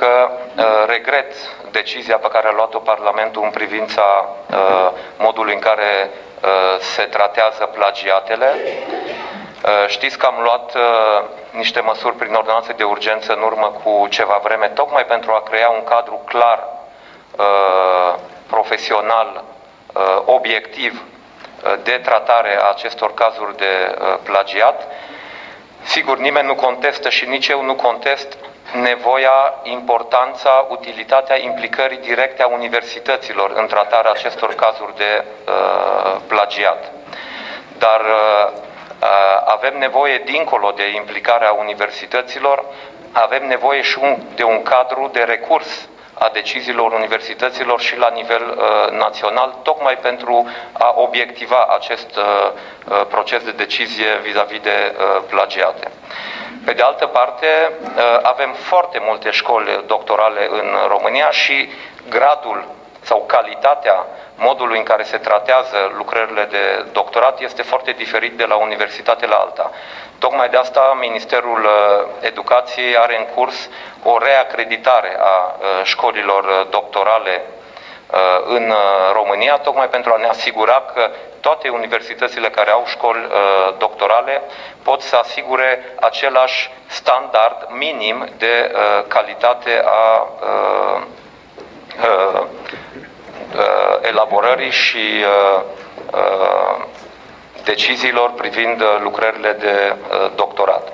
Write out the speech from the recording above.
că regret decizia pe care a luat-o Parlamentul în privința modului în care se tratează plagiatele. Știți că am luat niște măsuri prin ordonanță de urgență în urmă cu ceva vreme, tocmai pentru a crea un cadru clar, profesional, obiectiv de tratare a acestor cazuri de plagiat. Sigur, nimeni nu contestă și nici eu nu contest nevoia, importanța, utilitatea implicării directe a universităților în tratarea acestor cazuri de uh, plagiat. Dar uh, avem nevoie, dincolo de implicarea universităților, avem nevoie și un, de un cadru de recurs a deciziilor universităților și la nivel uh, național, tocmai pentru a obiectiva acest uh, uh proces de decizie vis-a-vis -vis de uh, plagiate. Pe de altă parte, uh, avem foarte multe școli doctorale în România și gradul sau calitatea modului în care se tratează lucrările de doctorat este foarte diferit de la universitate la alta. Tocmai de asta Ministerul uh, Educației are în curs o reacreditare a uh, școlilor uh, doctorale în România, tocmai pentru a ne asigura că toate universitățile care au școli doctorale pot să asigure același standard minim de calitate a elaborării și deciziilor privind lucrările de doctorat.